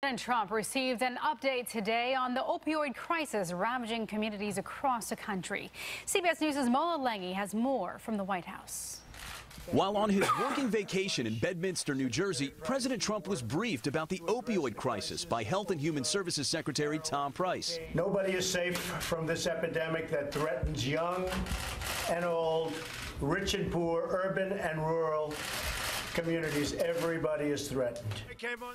President Trump received an update today on the opioid crisis ravaging communities across the country. CBS News' Mola Lenghi has more from the White House. While on his working vacation in Bedminster, New Jersey, President Trump was briefed about the opioid crisis by Health and Human Services Secretary Tom Price. Nobody is safe from this epidemic that threatens young and old, rich and poor, urban and rural communities. Everybody is threatened.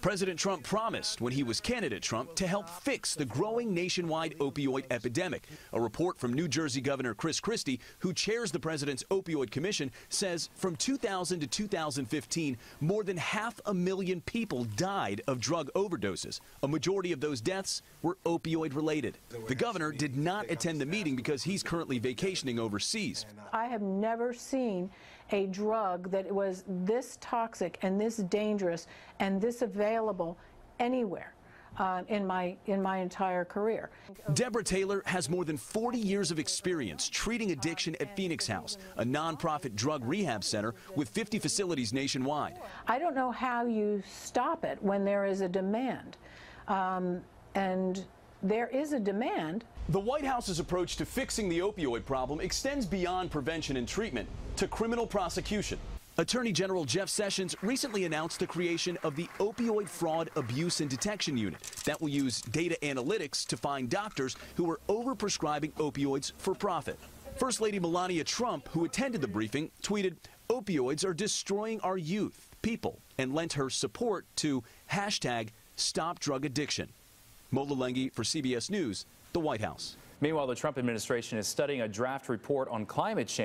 President Trump promised when he was candidate Trump to help fix the growing nationwide opioid epidemic. A report from New Jersey Governor Chris Christie, who chairs the president's opioid commission, says from 2000 to 2015, more than half a million people died of drug overdoses. A majority of those deaths were opioid related. The governor did not attend the meeting because he's currently vacationing overseas. I have never seen a drug that was this toxic and this dangerous and this available anywhere. Uh, in my in my entire career. Deborah Taylor has more than 40 years of experience treating addiction at Phoenix House, a nonprofit drug rehab center with 50 facilities nationwide. I don't know how you stop it when there is a demand, um, and there is a demand. The White House's approach to fixing the opioid problem extends beyond prevention and treatment to criminal prosecution. Attorney General Jeff Sessions recently announced the creation of the Opioid Fraud Abuse and Detection Unit that will use data analytics to find doctors who are overprescribing opioids for profit. First Lady Melania Trump, who attended the briefing, tweeted, opioids are destroying our youth, people, and lent her support to hashtag stop drug addiction. Mola Lenghi for CBS News, the White House. Meanwhile, the Trump administration is studying a draft report on climate change.